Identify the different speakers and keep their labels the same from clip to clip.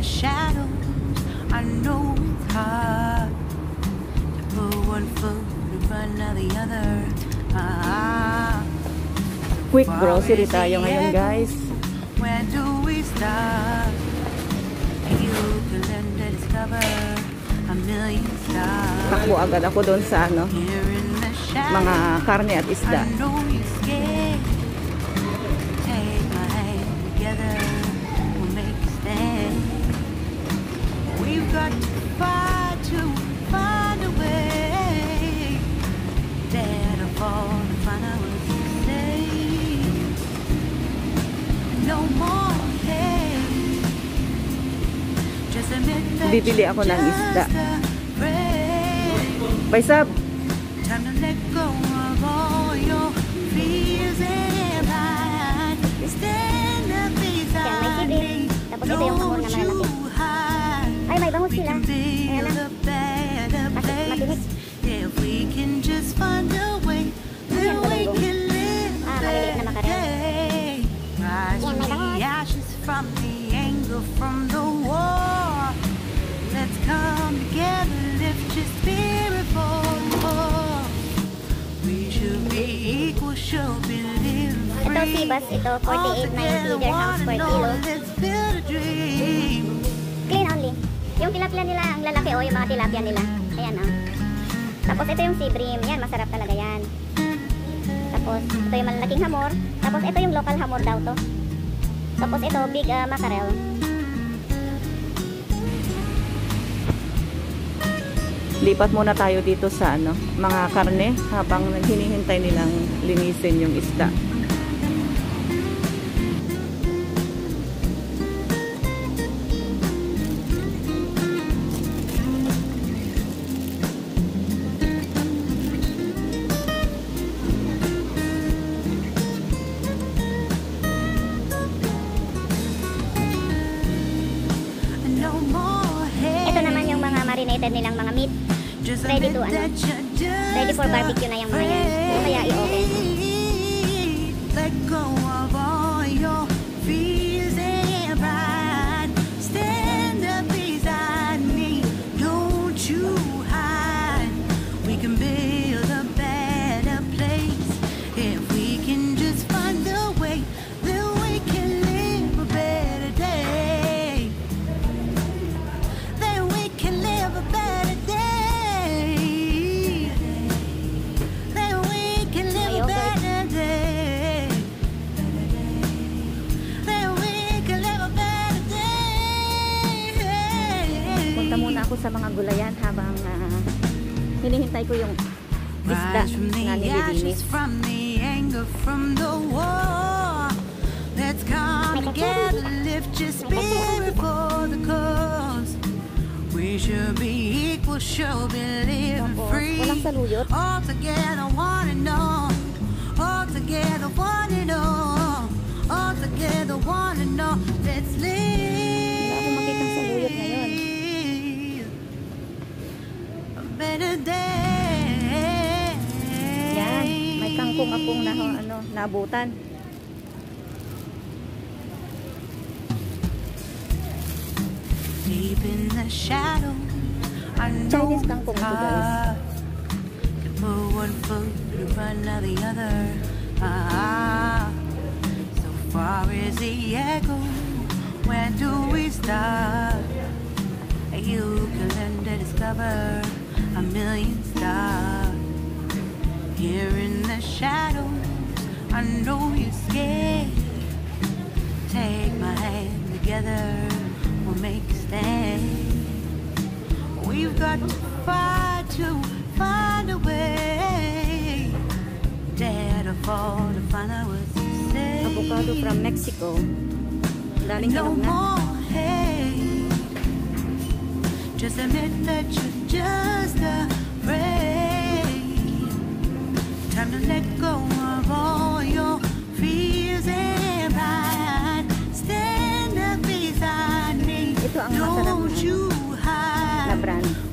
Speaker 1: the shadows, I know it's hard to put one foot in front of the other. Ah,
Speaker 2: Quick grocery tayo ngayon guys.
Speaker 1: where do we start? You can learn to discover a million stars
Speaker 2: Takbo agad ako doon sa ano, mga karne at isda.
Speaker 1: I know
Speaker 2: Bibili ako ng isda. Paisab,
Speaker 1: Time to let go of all your fears and hide. Stand up beside me.
Speaker 3: Tapos ito yung hamon na malalaki. Ay, may bangus
Speaker 1: We
Speaker 3: sila. Ayan na.
Speaker 1: a better
Speaker 3: Mas-
Speaker 1: place.
Speaker 3: matinik.
Speaker 1: If we can just find a way, then we can live
Speaker 3: Ah, maliliit na
Speaker 1: better
Speaker 3: makarel.
Speaker 1: day. Rise from the ashes, from the anger, from the war. Let's come together, lift your spirit for cause. We should be equal, should be living free.
Speaker 3: Ito, sibas, ito, 48.90 dirhams per kilo.
Speaker 1: Let's build a dream.
Speaker 3: Yung tilapia nila, ang lalaki o yung mga tilapia nila. Ayan o. Tapos ito yung sea bream. Yan, masarap talaga yan. Tapos ito yung malalaking hamor. Tapos ito yung local hamor daw to. Tapos ito, big ah, mackerel.
Speaker 2: lipat muna tayo dito sa ano, mga karne habang hinihintay nilang linisin yung isda.
Speaker 3: Mga meat. Ready to ano, ready for barbecue na yung mga yan. Kaya i-open.
Speaker 2: Punta muna ako sa mga gulayan habang ah, hinihintay ko yung isda na nililinis.
Speaker 1: Let's come together, lift your spirit for the cause. We should be equal, should be living free. All together, one and all. All together, one and all. All together, one and all. Let's live.
Speaker 2: Yan, may kangkong akong na, ano, nabutan. Chinese kangkong to, guys.
Speaker 1: put one foot in front of the other. Ah, so far is the echo. Where do we start? Million stars. Here in the shadows, I know you're scared. Take my hand together, we'll make a stand. We've got to fight to find a way. Dare to fall to find out what to say.
Speaker 2: Avocado from Mexico. Daling
Speaker 1: No more hate. Just admit that you're just afraid. Time to let go of all your fears and pride. Stand up beside me.
Speaker 2: Ito ang masarap
Speaker 1: Don't you hide.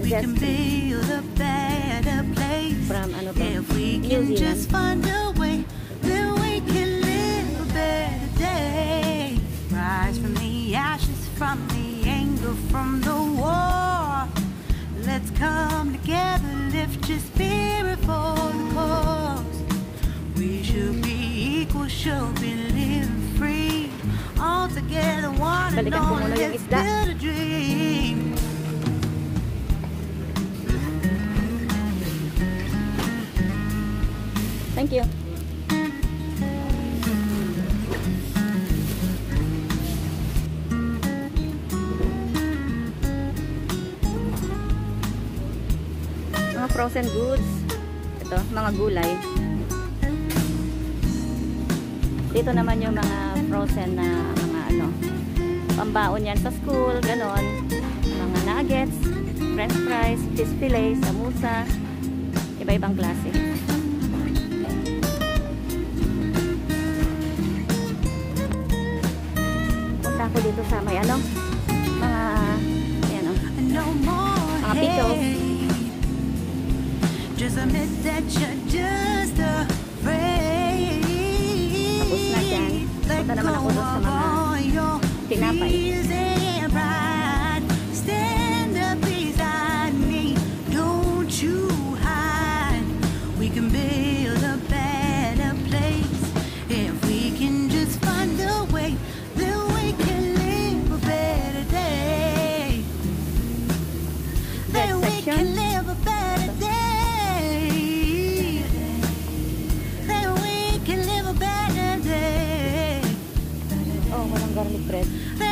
Speaker 1: We can build a better place.
Speaker 2: From ano to?
Speaker 1: If we can just find a lift your spirit for the cause. We should be equal, should be living free. All together, one and
Speaker 2: Balikan ko
Speaker 1: all, let's build a dream.
Speaker 2: Thank you. Frozen goods. Ito, mga gulay. Dito naman yung mga frozen na mga ano, pambaon yan sa school, ganon. Mga nuggets, french fries, fish fillet, samusa, iba-ibang klase. Punta ako dito sa may ano,
Speaker 1: such a
Speaker 2: oh, walang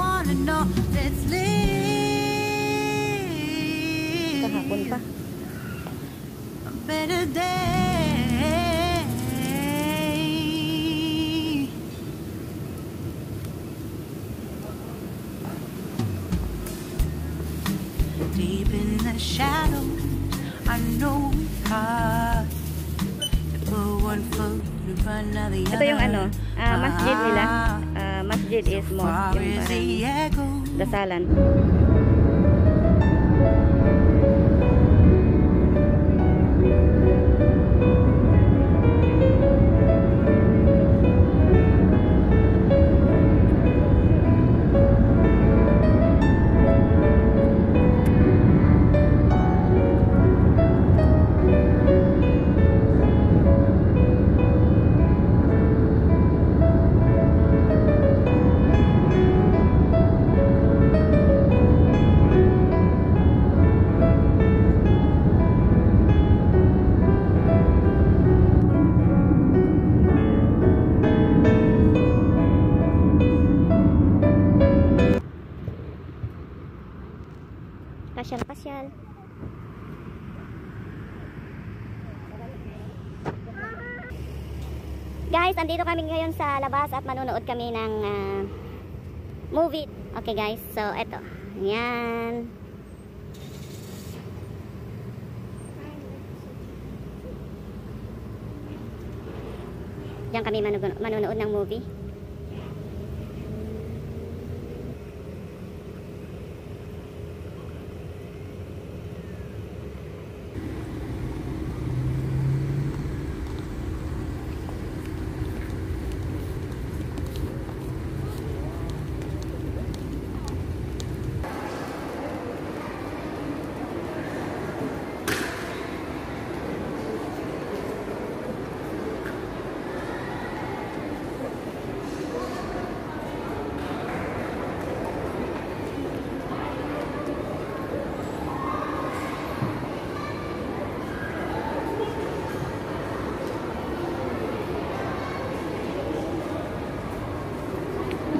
Speaker 1: and all. Let's live
Speaker 2: Kahapon pa.
Speaker 1: a better day. Deep in the shadows, I know it's hard
Speaker 2: Ito yung ano, ah, masjid nila. Masjid is mosque, yung parang dasalan.
Speaker 3: Pasyal-pasyal. Guys, andito kami ngayon sa labas at manonood kami ng ah, movie. Okay guys, so eto. Yan. Diyan kami manonood ng movie.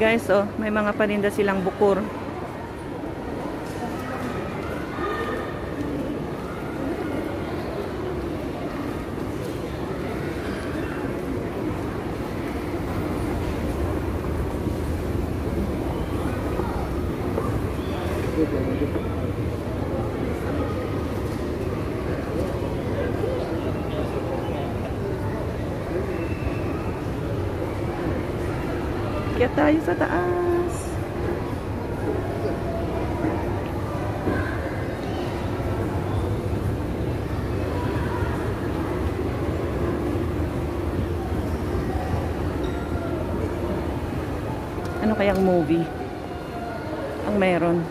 Speaker 2: Guys, oh, may mga paninda silang bukur. Kaya tayo sa taas. Ano kayang movie? Ang meron.